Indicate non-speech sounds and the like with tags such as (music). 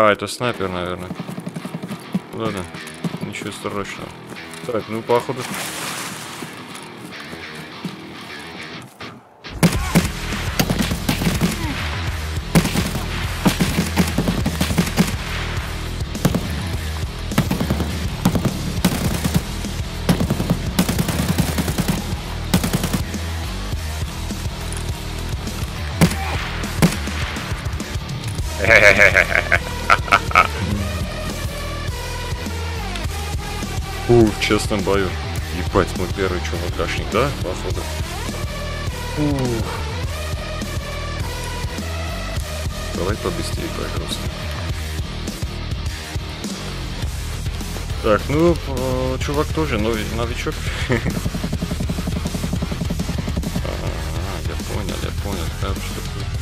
А, это снайпер, наверное. Ладно, ничего страшного. Так, ну походу... (laughs) Ух, в честном бою. Ебать, мой первый чувакашник, да? Походу. Ух. Давай побыстрее, пожалуйста. Так, ну, э, чувак тоже новичок. (laughs) А, я понял, я понял. Там что-то